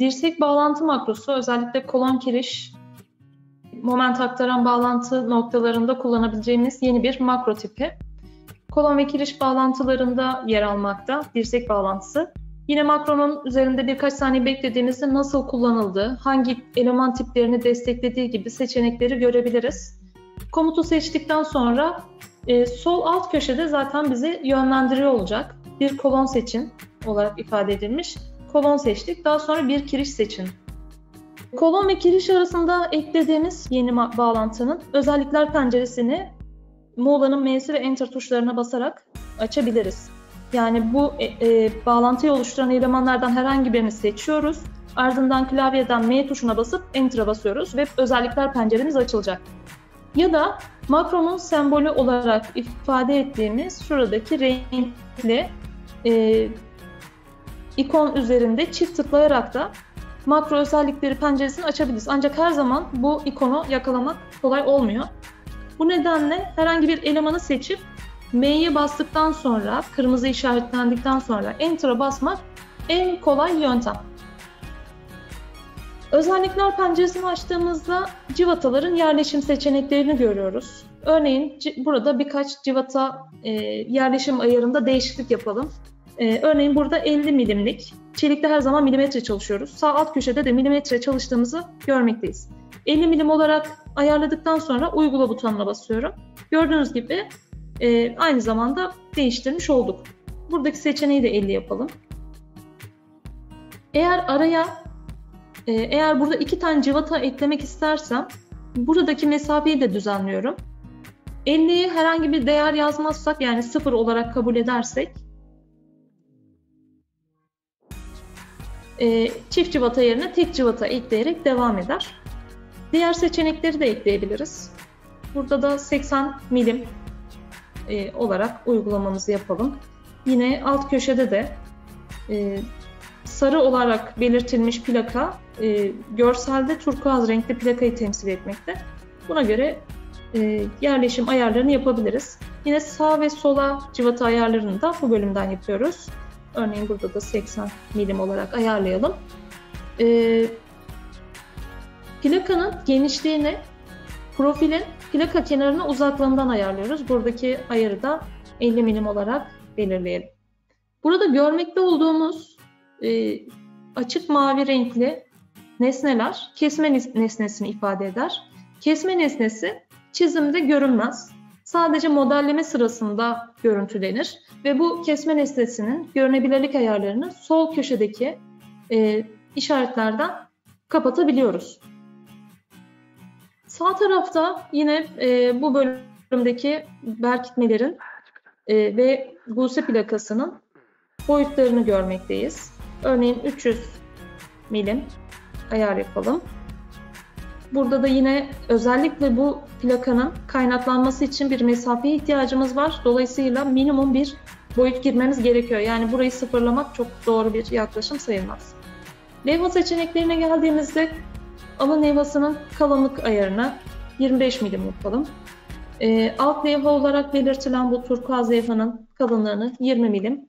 dirsek bağlantı makrosu özellikle kolon kiriş, moment aktaran bağlantı noktalarında kullanabileceğimiz yeni bir makro tipi. Kolon ve kiriş bağlantılarında yer almakta dirsek bağlantısı. Yine makronun üzerinde birkaç saniye beklediğimizde nasıl kullanıldığı, hangi eleman tiplerini desteklediği gibi seçenekleri görebiliriz. Komutu seçtikten sonra e, sol alt köşede zaten bizi yönlendiriyor olacak. Bir kolon seçin olarak ifade edilmiş. Kolon seçtik. Daha sonra bir kiriş seçin. Kolon ve kiriş arasında eklediğimiz yeni bağlantının özellikler penceresini Muğla'nın M'si ve Enter tuşlarına basarak açabiliriz. Yani bu e, e, bağlantıyı oluşturan elemanlardan herhangi birini seçiyoruz. Ardından klavyeden M tuşuna basıp Enter'a basıyoruz ve özellikler penceremiz açılacak. Ya da makronun sembolü olarak ifade ettiğimiz şuradaki renkli e, ikon üzerinde çift tıklayarak da makro özellikleri penceresini açabiliriz. Ancak her zaman bu ikonu yakalamak kolay olmuyor. Bu nedenle herhangi bir elemanı seçip M'ye bastıktan sonra, kırmızı işaretlendikten sonra Enter'a basmak en kolay yöntem. Özellikler penceresini açtığımızda civataların yerleşim seçeneklerini görüyoruz. Örneğin burada birkaç civata e, yerleşim ayarında değişiklik yapalım. E, örneğin burada 50 milimlik, çelikte her zaman milimetre çalışıyoruz. Sağ alt köşede de milimetre çalıştığımızı görmekteyiz. 50 milim olarak ayarladıktan sonra uygula butonuna basıyorum. Gördüğünüz gibi e, aynı zamanda değiştirmiş olduk. Buradaki seçeneği de 50 yapalım. Eğer araya e, eğer burada iki tane civata eklemek istersem buradaki mesafeyi de düzenliyorum. 50'ye herhangi bir değer yazmazsak yani sıfır olarak kabul edersek e, çift civata yerine tek civata ekleyerek devam eder. Diğer seçenekleri de ekleyebiliriz. Burada da 80 milim e, olarak uygulamamızı yapalım. Yine alt köşede de e, sarı olarak belirtilmiş plaka e, görselde turkuaz renkli plakayı temsil etmekte. Buna göre e, yerleşim ayarlarını yapabiliriz. Yine sağ ve sola civata ayarlarını da bu bölümden yapıyoruz. Örneğin burada da 80 milim olarak ayarlayalım. E, plakanın genişliğini profilin plaka kenarına uzaklığından ayarlıyoruz. Buradaki ayarı da 50 milim olarak belirleyelim. Burada görmekte olduğumuz e, açık mavi renkli nesneler kesme nesnesini ifade eder. Kesme nesnesi çizimde görünmez. Sadece modelleme sırasında görüntülenir ve bu kesme nesnesinin görünebilirlik ayarlarını sol köşedeki e, işaretlerden kapatabiliyoruz. Sağ tarafta yine e, bu bölümdeki berkitmelerin e, ve Guse plakasının boyutlarını görmekteyiz. Örneğin 300 milim ayar yapalım. Burada da yine özellikle bu plakanın kaynaklanması için bir mesafeye ihtiyacımız var. Dolayısıyla minimum bir boyut girmemiz gerekiyor. Yani burayı sıfırlamak çok doğru bir yaklaşım sayılmaz. Levha seçeneklerine geldiğimizde alın levhasının kalınlık ayarını 25 milim yapalım. E, alt levha olarak belirtilen bu turkuaz levhanın kalınlığını 20 milim.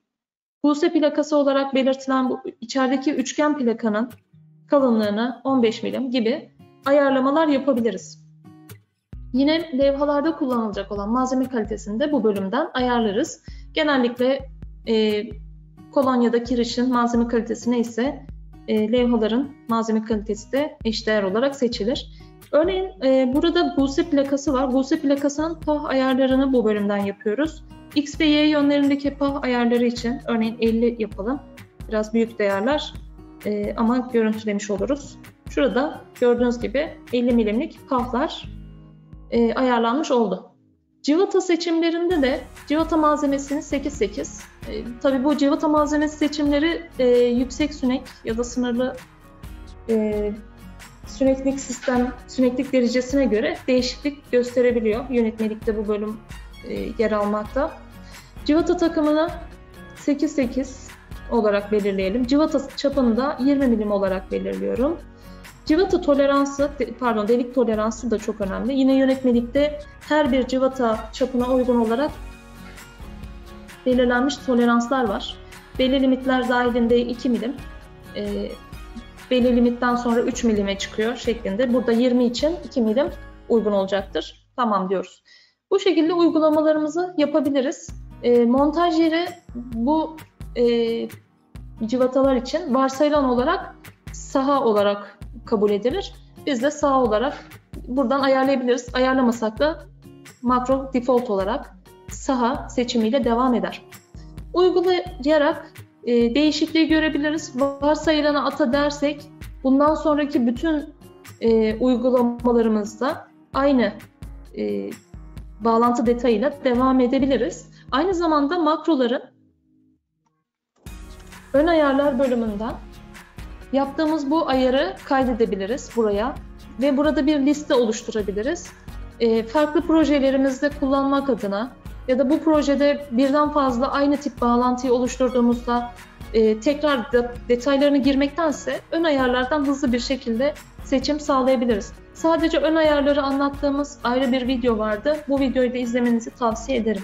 Buse plakası olarak belirtilen bu içerideki üçgen plakanın kalınlığını 15 milim gibi ayarlamalar yapabiliriz. Yine levhalarda kullanılacak olan malzeme kalitesini de bu bölümden ayarlarız. Genellikle e, kolonyada kirişin malzeme kalitesi neyse e, levhaların malzeme kalitesi de eşdeğer olarak seçilir. Örneğin e, burada Buse plakası var. Buse plakasının PAH ayarlarını bu bölümden yapıyoruz. X ve Y yönlerindeki PAH ayarları için örneğin 50 yapalım. Biraz büyük değerler e, ama görüntülemiş oluruz. Şurada gördüğünüz gibi 50 milimlik PAH'lar e, ayarlanmış oldu. Civata seçimlerinde de civata malzemesini 8-8. E, tabii bu civata malzemesi seçimleri e, yüksek sünek ya da sınırlı e, süneklik sistem, süneklik derecesine göre değişiklik gösterebiliyor. Yönetmelikte bu bölüm e, yer almakta. Civata takımını 8-8 olarak belirleyelim. Civata çapını da 20 milim olarak belirliyorum. Civata toleransı, pardon delik toleransı da çok önemli. Yine yönetmelikte her bir civata çapına uygun olarak belirlenmiş toleranslar var. Belli limitler dahilinde 2 milim, belli limitten sonra 3 milime çıkıyor şeklinde. Burada 20 için 2 milim uygun olacaktır. Tamam diyoruz. Bu şekilde uygulamalarımızı yapabiliriz. E, montaj yeri bu e, civatalar için varsayılan olarak saha olarak kabul edilir. Biz de sağ olarak buradan ayarlayabiliriz. Ayarlamasak da makro default olarak saha seçimiyle devam eder. Uygulayarak e, değişikliği görebiliriz. Varsayılana ata dersek bundan sonraki bütün e, uygulamalarımızda aynı e, bağlantı detayıyla devam edebiliriz. Aynı zamanda makroların ön ayarlar bölümünden yaptığımız bu ayarı kaydedebiliriz buraya ve burada bir liste oluşturabiliriz. E, farklı projelerimizde kullanmak adına ya da bu projede birden fazla aynı tip bağlantıyı oluşturduğumuzda e, tekrar de, detaylarını girmektense ön ayarlardan hızlı bir şekilde seçim sağlayabiliriz. Sadece ön ayarları anlattığımız ayrı bir video vardı. Bu videoyu da izlemenizi tavsiye ederim.